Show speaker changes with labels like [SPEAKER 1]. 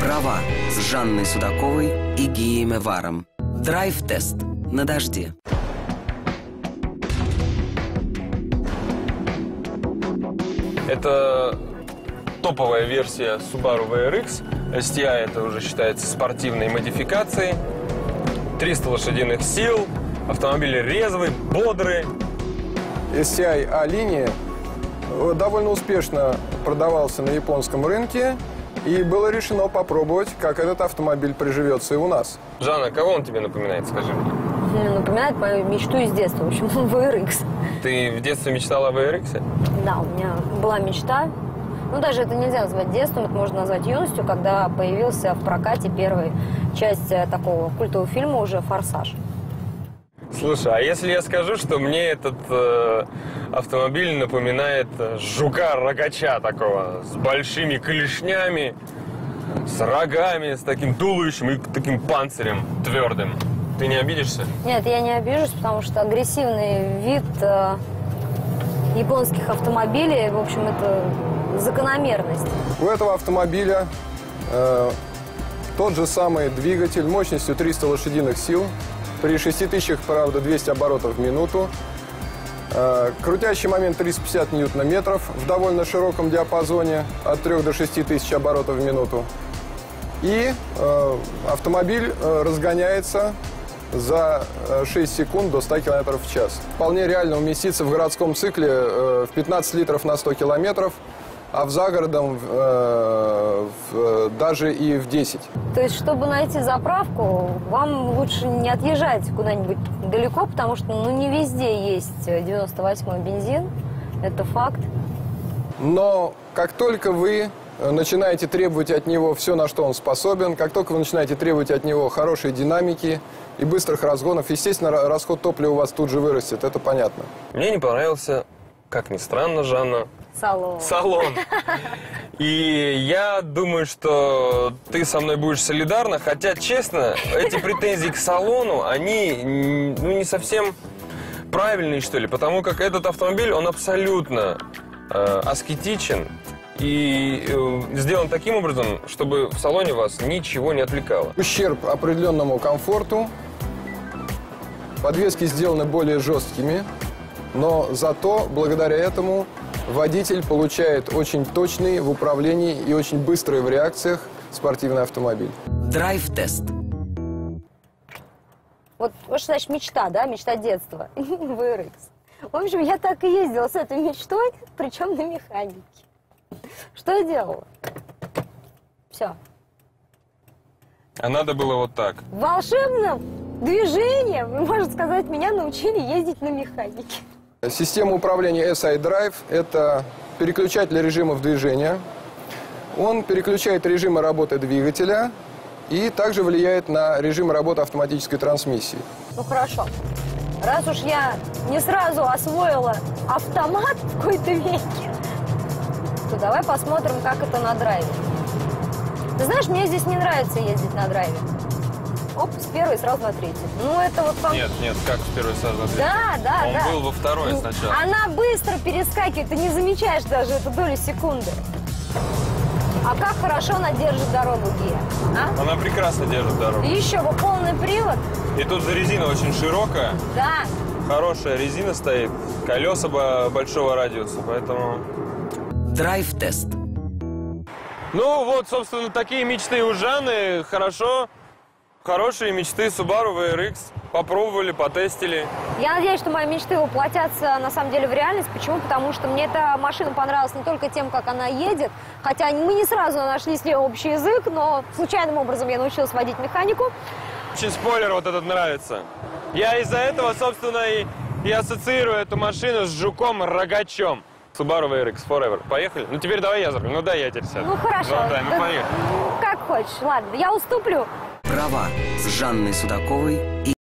[SPEAKER 1] Права с Жанной Судаковой и Гием Варом. Драйв-тест на дожде.
[SPEAKER 2] Это топовая версия Subaru WRX. STI это уже считается спортивной модификацией. 300 лошадиных сил. Автомобиль резвый, бодрый.
[SPEAKER 3] STI А-линии э, довольно успешно продавался на японском рынке, и было решено попробовать, как этот автомобиль приживется и у нас.
[SPEAKER 2] Жанна, кого он тебе напоминает, скажи мне?
[SPEAKER 4] Напоминает мою мечту из детства, в общем, VRX.
[SPEAKER 2] Ты в детстве мечтала о WRX?
[SPEAKER 4] Да, у меня была мечта. Ну, даже это нельзя назвать детством, это можно назвать юностью, когда появился в прокате первая часть э, такого культового фильма уже «Форсаж».
[SPEAKER 2] Слушай, а если я скажу, что мне этот э, автомобиль напоминает э, жука-рогача такого, с большими клешнями, с рогами, с таким туловищем и таким панцирем твердым. Ты не обидишься?
[SPEAKER 4] Нет, я не обижусь, потому что агрессивный вид э, японских автомобилей, в общем, это закономерность.
[SPEAKER 3] У этого автомобиля э, тот же самый двигатель мощностью 300 лошадиных сил, при 6000, правда, 200 оборотов в минуту. Э, крутящий момент 350 ньютон-метров в довольно широком диапазоне от 3 до 6 тысяч оборотов в минуту. И э, автомобиль э, разгоняется за э, 6 секунд до 100 км в час. Вполне реально уместиться в городском цикле в 15 литров на 100 километров, а в загородом э, в- даже и в 10.
[SPEAKER 4] То есть, чтобы найти заправку, вам лучше не отъезжать куда-нибудь далеко, потому что ну, не везде есть 98-й бензин. Это факт.
[SPEAKER 3] Но как только вы э, начинаете требовать от него все, на что он способен, как только вы начинаете требовать от него хорошей динамики и быстрых разгонов, естественно, ра- расход топлива у вас тут же вырастет, это понятно.
[SPEAKER 2] Мне не понравился, как ни странно, Жанна,
[SPEAKER 4] Салон.
[SPEAKER 2] салон. И я думаю, что ты со мной будешь солидарна, хотя, честно, эти претензии к салону, они ну, не совсем правильные, что ли, потому как этот автомобиль, он абсолютно э, аскетичен и э, сделан таким образом, чтобы в салоне вас ничего не отвлекало.
[SPEAKER 3] Ущерб определенному комфорту. Подвески сделаны более жесткими, но зато благодаря этому водитель получает очень точный в управлении и очень быстрый в реакциях спортивный автомобиль.
[SPEAKER 1] Драйв-тест.
[SPEAKER 4] Вот, вот что значит мечта, да, мечта детства. VRX. В общем, я так и ездила с этой мечтой, причем на механике. Что я делала? Все.
[SPEAKER 2] А надо было вот так.
[SPEAKER 4] Волшебным движением, вы, можно сказать, меня научили ездить на механике.
[SPEAKER 3] Система управления SI Drive – это переключатель режимов движения. Он переключает режимы работы двигателя и также влияет на режим работы автоматической трансмиссии.
[SPEAKER 4] Ну хорошо. Раз уж я не сразу освоила автомат в какой-то веке, то давай посмотрим, как это на драйве. Ты знаешь, мне здесь не нравится ездить на драйве. Оп, с первой сразу на третью. Ну, это вот... пом-
[SPEAKER 2] Нет, нет, как в первый сад
[SPEAKER 4] Да, да,
[SPEAKER 2] Он
[SPEAKER 4] да.
[SPEAKER 2] был во второй
[SPEAKER 4] Ну,
[SPEAKER 2] сначала.
[SPEAKER 4] Она быстро перескакивает, ты не замечаешь даже эту долю секунды. А как хорошо она держит дорогу, Гия. А?
[SPEAKER 2] Она прекрасно держит дорогу.
[SPEAKER 4] И еще бы полный привод.
[SPEAKER 2] И тут за резина очень широкая.
[SPEAKER 4] Да.
[SPEAKER 2] Хорошая резина стоит, колеса бо- большого радиуса, поэтому...
[SPEAKER 1] Драйв-тест.
[SPEAKER 2] Ну вот, собственно, такие мечты у Жанны. Хорошо, хорошие мечты Subaru WRX. Попробовали, потестили.
[SPEAKER 4] Я надеюсь, что мои мечты воплотятся на самом деле в реальность. Почему? Потому что мне эта машина понравилась не только тем, как она едет, хотя мы не сразу нашли с ней общий язык, но случайным образом я научилась водить механику.
[SPEAKER 2] Очень спойлер вот этот нравится. Я из-за этого, собственно, и, и ассоциирую эту машину с жуком-рогачом. Subaru WRX Forever. Поехали? Ну теперь давай я запрягу. Ну да, я теперь сяду.
[SPEAKER 4] Ну хорошо.
[SPEAKER 2] Ну, да, ну поехали.
[SPEAKER 4] Как хочешь. Ладно, я уступлю.
[SPEAKER 1] Права с Жанной Судаковой и